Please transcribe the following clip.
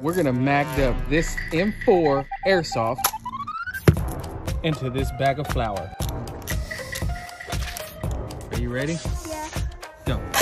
We're gonna mag up this M4 airsoft into this bag of flour. Are you ready? Yeah. Go.